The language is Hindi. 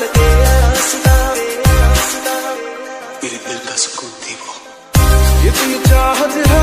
लगे मेरे दिल का सुकून थी वो ये तो इतनी चाहत है।